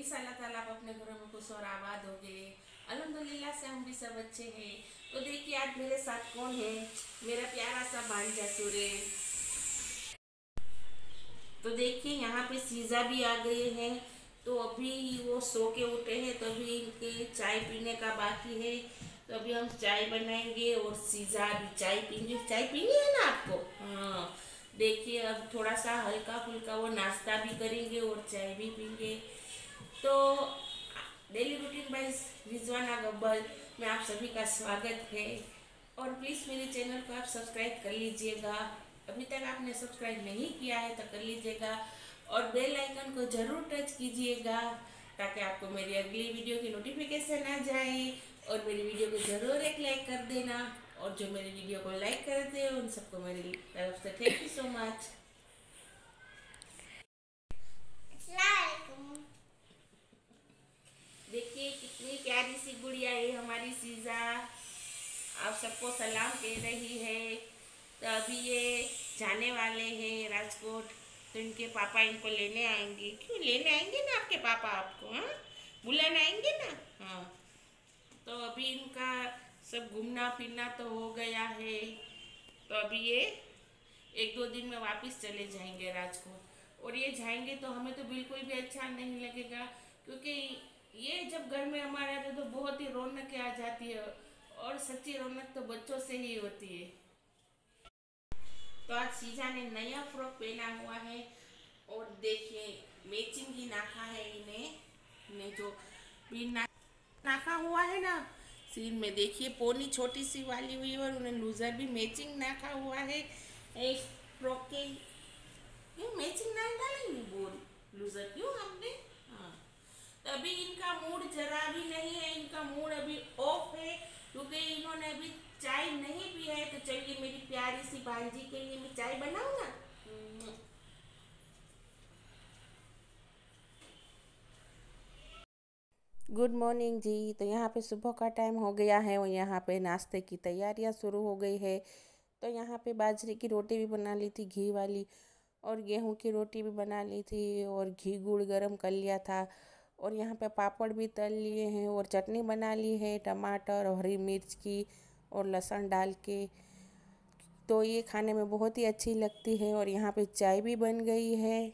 इंशाल्लाह ताला आप अपने घरों में खुश और आबाद हो गए। अल्हम्दुलिल्लाह से हम भी सब अच्छे हैं। तो देखिए, आज मेरे साथ कौन है? मेरा प्यारा सा भांजा सुरेश तो देखिए, यहाँ पे सीज़ा भी आ गए हैं। तो अभी वो सो के उठे हैं तो अभी इनके चाय पीने का बाकी है। तो अभी हम चाय बनाएँगे और सीज़ा भी चाय पीएँगे चाय पीनी है ना आपको? हाँ। देखिए, अब थोड़ा सा हल्का फुल्का वो नाश्ता भी करेंगे और चाय भी पीएँगे तो daily routine by Rizwana Gabbal में आप सभी का स्वागत है। और प्लीज़ मेरे चैनल को आप सब्सक्राइब कर लीजिएगा। अभी तक आपने सब्सक्राइब नहीं किया है तो कर लीजिएगा। और बेल आइकन को ज़रूर टच कीजिएगा ताकि आपको मेरी अगली वीडियो की नोटिफिकेशन आ जाए। और मेरी वीडियो को ज़रूर एक लाइक कर देना। और जो मेरी वीडियो को लाइक करते हैं, उन सबको मेरी तरफ़ से थैंक यू सो मच देखिए कितनी प्यारी सी गुड़िया है हमारी सीज़ा। आप सबको सलाम कह रही है। तो अभी ये जाने वाले हैं राजकोट तो इनके पापा इनको लेने आएँगे। क्यों लेने आएँगे ना आपके पापा आपको हाँ? बुलाने आएँगे ना? हाँ। तो अभी इनका सब घूमना फिरना तो हो गया है। तो अभी ये एक दो दिन में वापस चले जाएँगे राजकोट। और ये जाएँगे तो हमें तो बिल्कुल भी अच्छा नहीं लगेगा, क्योंकि ये जब घर में हमारे आते तो बहुत ही रौनक आ जाती है और सच्ची रौनक तो बच्चों से ही होती है। तो आज सीजा ने नया फ्रॉक पहना हुआ है और देखिए मैचिंग ही नाखा है इन्हें। ने जो ना, नाखा हुआ है ना सीन में देखिए पोनी छोटी सी वाली हुई और उन्हें लूजर भी मैचिंग नाखा हुआ है। एक फ्रॉक के क्यों मैचिंग ना डालेंगे बोल लूजर क्यों हमने? अभी इनका मूड जरा भी नहीं है, इनका मूड अभी ऑफ़ है, क्योंकि इन्होंने अभी चाय नहीं पी है तो चलिए मेरी प्यारी सी भांजी के लिए मैं चाय बनाऊँ ना गुड मॉर्निंग जी तो यहाँ पे सुबह का टाइम हो गया है और यहाँ पे नाश्ते की तैयारियाँ शुरू हो गई है। तो यहाँ पे बाजरे की रोटी भी बना ली थी, घी वाली और गेहूँ की रोटी भी बना ली थी और घी गुड़ गरम कर लिया था। और यहाँ पे पापड़ भी तल लिए हैं और चटनी बना ली है, टमाटर और हरी मिर्च की और लहसुन डाल के। तो ये खाने में बहुत ही अच्छी लगती है और यहाँ पे चाय भी बन गई है।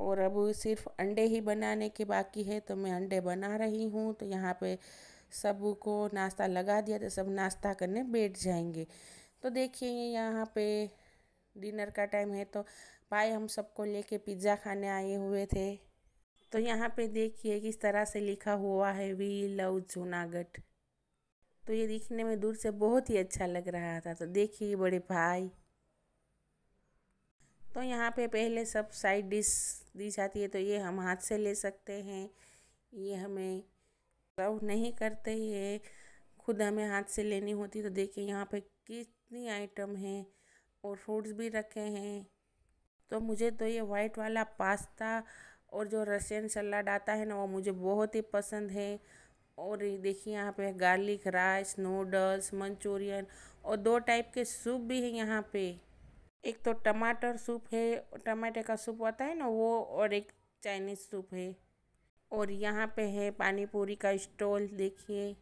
और अब सिर्फ़ अंडे ही बनाने के बाकी है तो मैं अंडे बना रही हूँ। तो यहाँ पे सबको नाश्ता लगा दिया तो सब नाश्ता करने बैठ जाएँगे। तो देखिए, यहाँ पे डिनर का टाइम है तो भाई हम सबको लेके पिज़्ज़ा खाने आए हुए थे। तो यहाँ पे देखिए किस तरह से लिखा हुआ है वी लव जूनागढ़ तो ये दिखने में दूर से बहुत ही अच्छा लग रहा था। तो देखिए बड़े भाई। तो यहाँ पे पहले सब साइड डिश दी जाती है तो ये हम हाथ से ले सकते हैं। ये हमें सर्व नहीं करते, ये खुद हमें हाथ से लेनी होती। तो देखिए यहाँ पे कितनी आइटम हैं और फ्रूट्स भी रखे हैं। तो मुझे तो ये वाइट वाला पास्ता और जो रशियन सलाद आता है ना, वो मुझे बहुत ही पसंद है। और देखिए यहाँ पे गार्लिक राइस, नूडल्स, मंचूरियन और दो टाइप के सूप भी हैं यहाँ पे। एक तो टमाटर सूप है, टमाटर का सूप होता है ना, वो और एक चाइनीज़ सूप है। और यहाँ पे है पानी पूरी का स्टॉल, देखिए।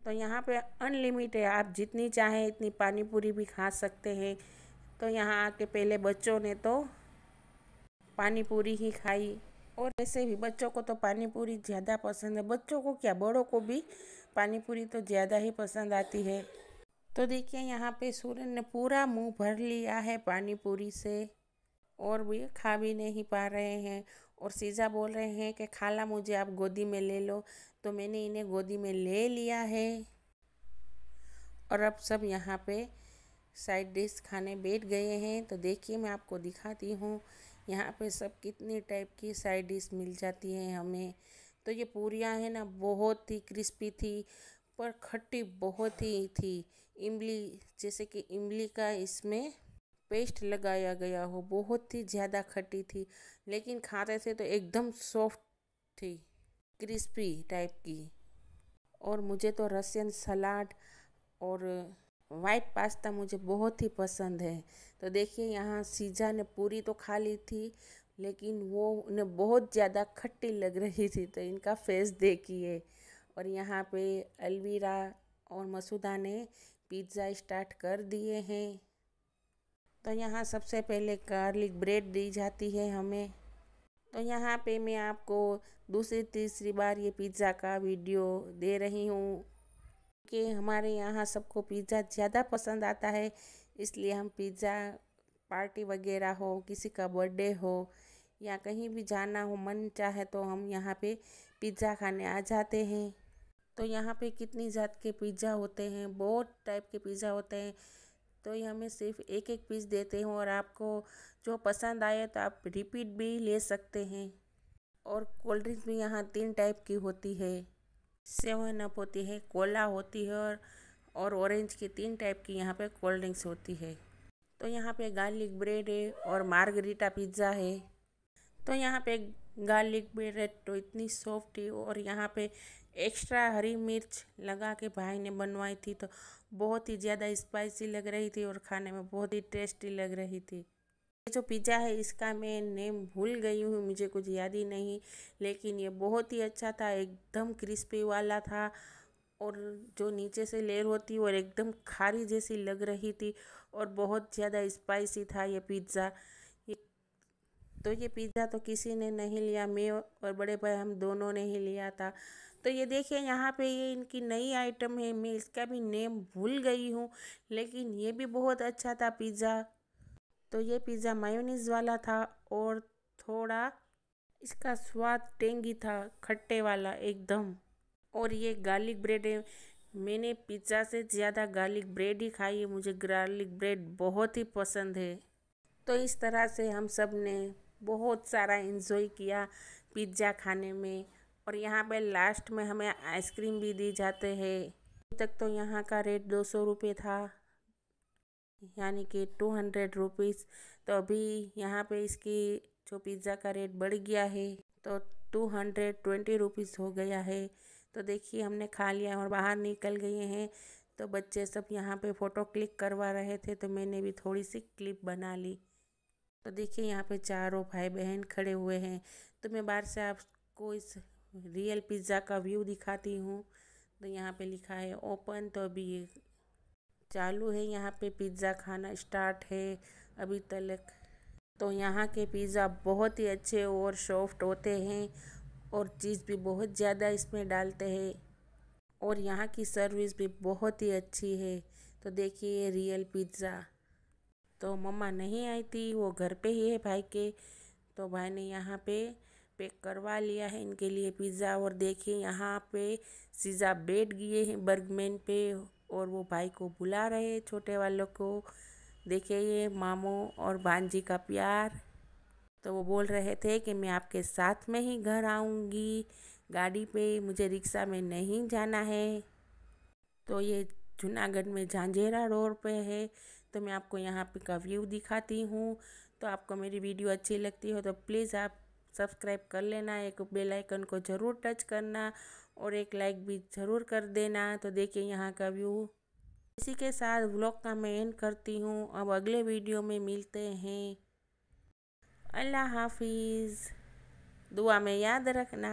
तो यहाँ पे अनलिमिट है, आप जितनी चाहें इतनी पानी पूरी भी खा सकते हैं। तो यहाँ आके पहले बच्चों ने तो पानी पूरी ही खाई। और ऐसे भी बच्चों को तो पानी पूरी ज़्यादा पसंद है। बच्चों को क्या, बड़ों को भी पानी पूरी तो ज़्यादा ही पसंद आती है। तो देखिए, यहाँ पे सूरज ने पूरा मुँह भर लिया है पानी पूरी से और वे खा भी नहीं पा रहे हैं। और सीज़ा बोल रहे हैं कि, खाला मुझे आप गोदी में ले लो। तो मैंने इन्हें गोदी में ले लिया है। और अब सब यहाँ पे साइड डिश खाने बैठ गए हैं। तो देखिए, मैं आपको दिखाती हूँ यहाँ पे सब कितनी टाइप की साइड डिश मिल जाती हैं हमें। तो ये पूरियाँ हैं ना, बहुत ही क्रिस्पी थी, पर खट्टी बहुत ही थी। इमली, जैसे कि इमली का इसमें पेस्ट लगाया गया हो, बहुत ही ज़्यादा खट्टी थी, लेकिन खाते थे तो एकदम सॉफ्ट थी क्रिस्पी टाइप की। और मुझे तो रसियन सलाद और वाइट पास्ता मुझे बहुत ही पसंद है। तो देखिए, यहाँ सीजा ने पूरी तो खा ली थी, लेकिन वो उन्हें बहुत ज़्यादा खट्टी लग रही थी तो इनका फेस देखिए। और यहाँ पे अलवीरा और मसूदा ने पिज़्ज़ा स्टार्ट कर दिए हैं। तो यहाँ सबसे पहले गार्लिक ब्रेड दी जाती है हमें। तो यहाँ पे मैं आपको दूसरी तीसरी बार ये पिज़्ज़ा का वीडियो दे रही हूँ। कि हमारे यहाँ सबको पिज़्ज़ा ज़्यादा पसंद आता है, इसलिए हम पिज़्ज़ा पार्टी वगैरह हो, किसी का बर्थडे हो या कहीं भी जाना हो, मन चाहे तो हम यहाँ पे पिज़्ज़ा खाने आ जाते हैं। तो यहाँ पे कितनी जात के पिज़्ज़ा होते हैं, बहुत टाइप के पिज़्ज़ा होते हैं। तो ये हमें सिर्फ़ एक एक पीस देते हैं और आपको जो पसंद आए तो आप रिपीट भी ले सकते हैं। और कोल्ड ड्रिंक्स भी यहाँ तीन टाइप की होती है। सेवन अप होती है, कोला होती है और और ऑरेंज की तीन टाइप की यहाँ पे कोल्ड ड्रिंक्स होती है। तो यहाँ पे गार्लिक ब्रेड है और मार्गरीटा पिज़्ज़ा है। तो यहाँ पे गार्लिक ब्रेड तो इतनी सॉफ्ट है और यहाँ पे एक्स्ट्रा हरी मिर्च लगा के भाई ने बनवाई थी तो बहुत ही ज़्यादा स्पाइसी लग रही थी और खाने में बहुत ही टेस्टी लग रही थी। जो पिज़्ज़ा है, इसका मैं नेम भूल गई हूँ, मुझे कुछ याद ही नहीं। लेकिन ये बहुत ही अच्छा था, एकदम क्रिस्पी वाला था और जो नीचे से लेयर होती और एकदम खारी जैसी लग रही थी और बहुत ज़्यादा स्पाइसी था ये पिज़्ज़ा। ये तो ये पिज़्ज़ा तो किसी ने नहीं लिया, मैं और बड़े भाई हम दोनों ने ही लिया था। तो ये देखिए, यहाँ पे ये इनकी नई आइटम है, मैं इसका भी नेम भूल गई हूँ, लेकिन ये भी बहुत अच्छा था पिज़्ज़ा। तो ये पिज़्ज़ा मायोनीज वाला था और थोड़ा इसका स्वाद टेंगी था, खट्टे वाला एकदम। और ये गार्लिक ब्रेड है। मैंने पिज़्ज़ा से ज़्यादा गार्लिक ब्रेड ही खाई है। मुझे गार्लिक ब्रेड बहुत ही पसंद है। तो इस तरह से हम सबने बहुत सारा इन्जॉय किया पिज़्ज़ा खाने में। और यहाँ पे लास्ट में हमें आइसक्रीम भी दी जाते हैं। अभी तक तो यहाँ का रेट दो सौ रुपये था। यानी कि टू हंड्रेड रुपीज़ तो अभी यहाँ पे इसकी जो पिज़्ज़ा का रेट बढ़ गया है तो टू हंड्रेड ट्वेंटी रुपीज़ हो गया है। तो देखिए, हमने खा लिया और बाहर निकल गए हैं। तो बच्चे सब यहाँ पे फ़ोटो क्लिक करवा रहे थे तो मैंने भी थोड़ी सी क्लिप बना ली। तो देखिए, यहाँ पे चारों भाई बहन खड़े हुए हैं। तो मैं बाहर से आपको इस रियल पिज़्ज़ा का व्यू दिखाती हूँ। तो यहाँ पे लिखा है, ओपन। तो अभी चालू है, यहाँ पे पिज़्ज़ा खाना स्टार्ट है अभी तक तो यहाँ के पिज़्ज़ा बहुत ही अच्छे और सॉफ्ट होते हैं और चीज़ भी बहुत ज़्यादा इसमें डालते हैं। और यहाँ की सर्विस भी बहुत ही अच्छी है। तो देखिए रियल पिज़्ज़ा। तो मम्मा नहीं आई थी, वो घर पे ही है भाई के। तो भाई ने यहाँ पे पैक करवा लिया है इनके लिए पिज़्ज़ा और देखिए यहाँ पे सीज़ा बैठ गए हैं बर्गमैन पे। और वो भाई को बुला रहे छोटे वालों को। देखिए ये मामू और भांजी का प्यार। तो वो बोल रहे थे कि मैं आपके साथ में ही घर आऊँगी। गाड़ी पे मुझे रिक्शा में नहीं जाना है। तो ये जूनागढ़ में झांझेरा रोड पे है। तो मैं आपको यहाँ पे का व्यू दिखाती हूँ। तो आपको मेरी वीडियो अच्छी लगती हो तो प्लीज़ आप सब्सक्राइब कर लेना, एक बेल आइकन को ज़रूर टच करना और एक लाइक भी ज़रूर कर देना। तो देखिए यहाँ का व्यू। इसी के साथ व्लॉग का मैं एंड करती हूँ। अब अगले वीडियो में मिलते हैं। अल्लाह हाफिज़। दुआ में याद रखना।